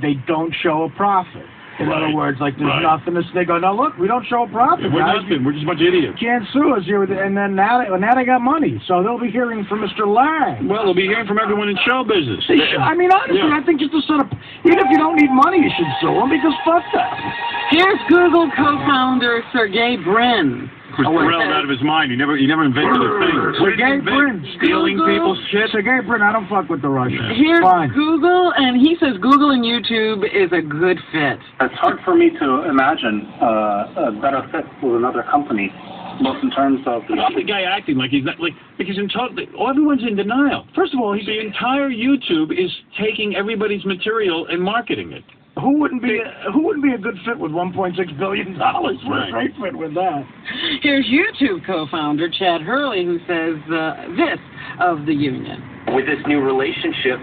they don't show a profit. In Right. other words, like there's Right. nothing to they go, no look, we don't show a profit. We're guys. nothing. We're just a bunch of idiots. Can't sue us here, with- and then now they, now they got money, so they'll be hearing from Mr. Lange. Well, they'll be hearing from everyone in show business. They should- I mean, honestly, Yeah. I think just to set up, even if you don't need money, you should sue them because fuck that. Here's Google co-founder Sergey Brin. Was Oh, wait. thrilled out of his mind. He never he never invented a thing. What did he Sergey? Brin. Stealing Google. people's shit. Sergey Brin, I don't fuck with the Russians. Here's Fine. Google, and he says Google and YouTube is a good fit. It's hard for me to imagine uh, a better fit with another company, both in terms of I love the guy acting like he's not like because in total. Everyone's in denial. First of all, he's, the entire YouTube is taking everybody's material and marketing it. Who wouldn't be a, who wouldn't be a good fit with 1.6 billion dollars? We're a Right. great fit with that. Here's YouTube co-founder Chad Hurley, who says uh, this of the union. With this new relationship,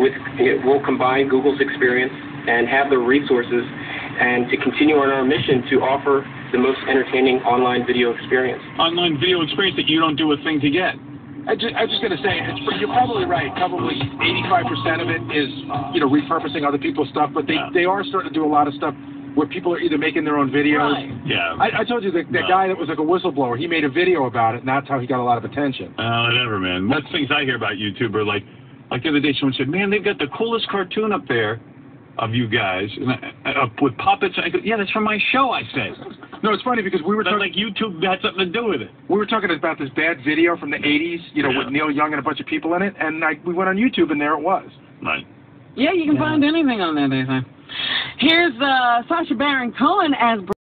with it will combine Google's experience and have the resources, and to continue on our mission to offer the most entertaining online video experience. Online video experience that you don't do a thing to get. I just, I was just going to say, it's, you're probably right. Probably 85% of it is, you know, repurposing other people's stuff, but they, Yeah. they are starting to do a lot of stuff where people are either making their own videos. Right. Yeah. I, I told you that, the No. guy that was like a whistleblower, he made a video about it, and that's how he got a lot of attention. Uh, whatever, man. Most things I hear about YouTube are like, like the other day, someone said, "Man, they've got the coolest cartoon up there of you guys and, I- uh, with puppets." I go, "Yeah, that's from my show." I said, No, it's funny because we were talking like YouTube had something to do with it." we were talking about this bad video from the 80s, you know, Yeah. with Neil Young and a bunch of people in it, and I, we went on YouTube, and there it was. Right. Yeah, you can Yeah. find anything on there, they say. Here's uh, Sacha Baron Cohen as